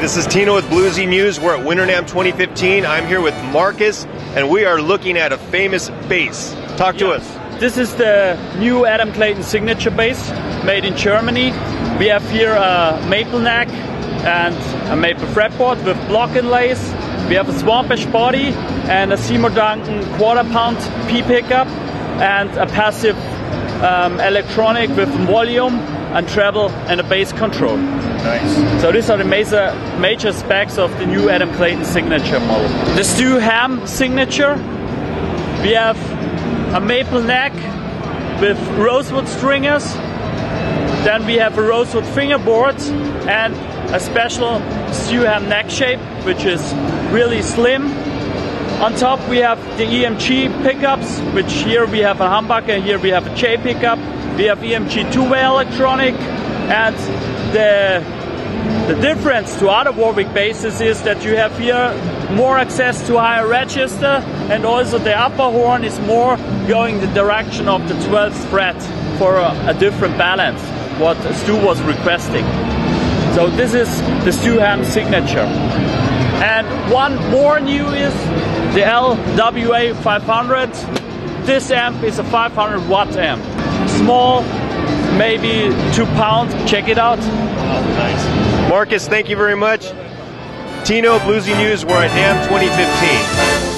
This is Tino with Bluesy News. We're at WinterNAMM 2015. I'm here with Marcus, and we are looking at a famous bass. Talk to us. This is the new Adam Clayton signature bass made in Germany. We have here a maple neck and a maple fretboard with block inlays. We have a swamp ash body and a Seymour Duncan quarter pound P pickup and a passive um, electronic with volume and treble and a bass control. Nice. So these are the major, major specs of the new Adam Clayton signature model. The Stu Hamm signature, we have a maple neck with rosewood stringers. Then we have a rosewood fingerboard and a special Stu Hamm neck shape, which is really slim. On top we have the EMG pickups, which here we have a humbucker, here we have a J pickup. We have EMG two-way electronic and the the difference to other Warwick basses is that you have here more access to higher register and also the upper horn is more going the direction of the 12th fret for a, a different balance, what Stu was requesting. So this is the Stu Hamm signature. And one more new is the LWA 500. This amp is a 500 watt amp. Small, maybe two pounds. Check it out. Marcus, thank you very much. Tino, Bluesy News, we're at NAMM 2015.